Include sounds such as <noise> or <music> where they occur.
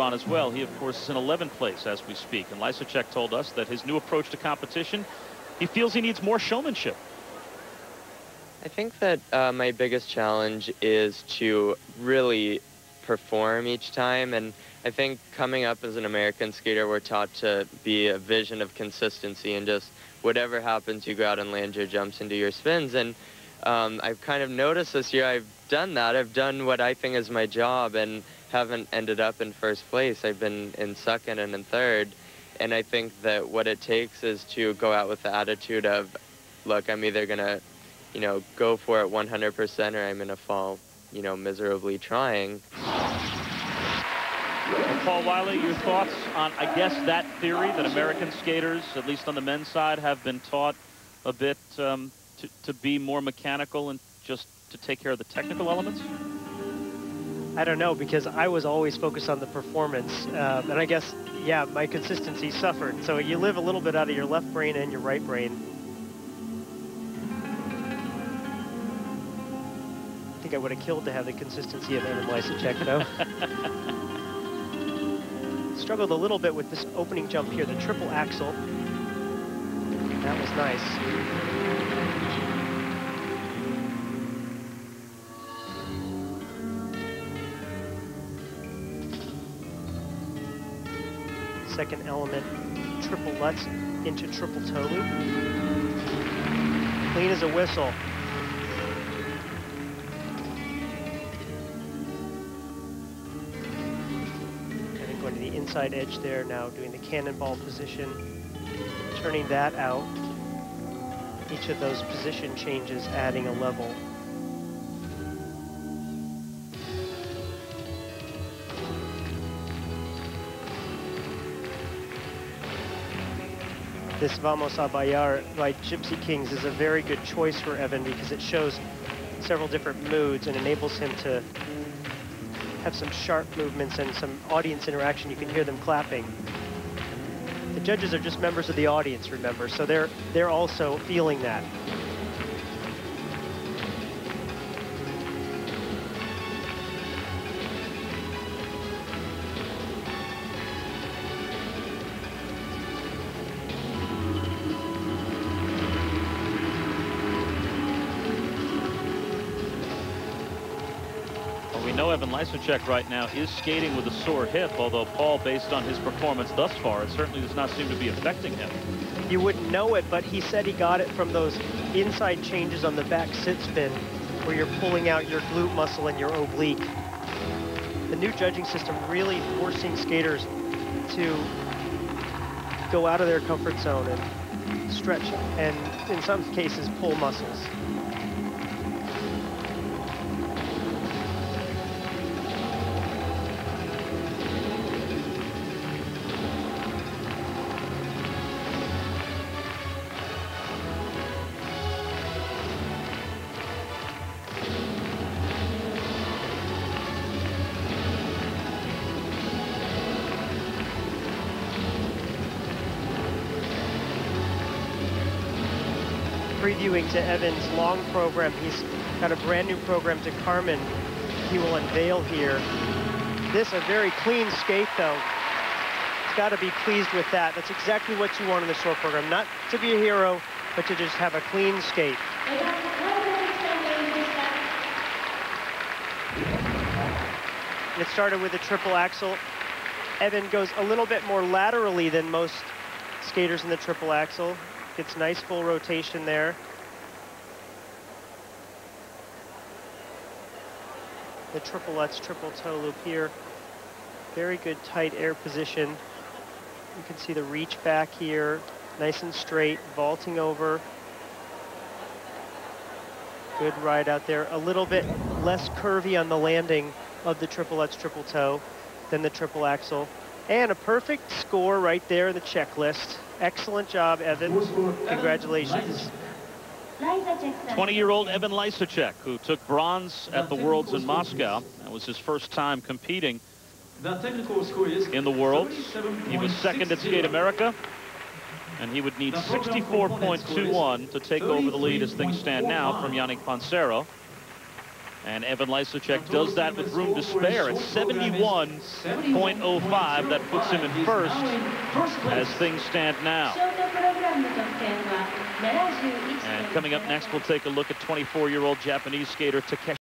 on as well. He, of course, is in 11th place as we speak. And Lysacek told us that his new approach to competition, he feels he needs more showmanship. I think that uh, my biggest challenge is to really perform each time. And I think coming up as an American skater, we're taught to be a vision of consistency and just whatever happens, you go out and land your jumps and do your spins. And um, I've kind of noticed this year I've done that. I've done what I think is my job and haven't ended up in first place. I've been in second and in third. And I think that what it takes is to go out with the attitude of, look, I'm either going to, you know, go for it 100% or I'm going to fall, you know, miserably trying. Paul Wylie, your thoughts on, I guess, that theory that American skaters, at least on the men's side, have been taught a bit um, to, to be more mechanical and just to take care of the technical elements? I don't know because I was always focused on the performance. Uh, and I guess, yeah, my consistency suffered. So you live a little bit out of your left brain and your right brain. I think I would have killed to have the consistency of Evan Lysacek, though. <laughs> Struggled a little bit with this opening jump here, the triple axel. That was nice. Second element, triple lutz into triple toe loop. Clean as a whistle. And then going to the inside edge there, now doing the cannonball position, turning that out. Each of those position changes adding a level this Vamos a Bailar by Gypsy Kings is a very good choice for Evan because it shows several different moods and enables him to have some sharp movements and some audience interaction. You can hear them clapping. The judges are just members of the audience, remember, so they're, they're also feeling that. Evan Lysacek right now is skating with a sore hip, although Paul, based on his performance thus far, it certainly does not seem to be affecting him. You wouldn't know it, but he said he got it from those inside changes on the back sit spin, where you're pulling out your glute muscle and your oblique. The new judging system really forcing skaters to go out of their comfort zone and stretch and in some cases pull muscles. Previewing to Evan's long program. He's got a brand new program to Carmen he will unveil here. This a very clean skate though. He's got to be pleased with that. That's exactly what you want in the short program. Not to be a hero, but to just have a clean skate. It started with a triple axel. Evan goes a little bit more laterally than most skaters in the triple axel. Gets nice full rotation there. The triple lutz, triple toe loop here. Very good tight air position. You can see the reach back here, nice and straight, vaulting over. Good ride out there. A little bit less curvy on the landing of the triple lutz, triple toe than the triple axel. And a perfect score right there in the checklist. Excellent job, Evan. Congratulations. 20-year-old Evan Lysacek, who took bronze at the Worlds in Moscow. That was his first time competing in the Worlds. He was second at Skate America, and he would need 64.21 to take over the lead as things stand now from Yannick Ponsero. And Evan Lysacek does that with room to spare at 71.05. That puts him in first as things stand now. And coming up next, we'll take a look at 24-year-old Japanese skater Takeshi.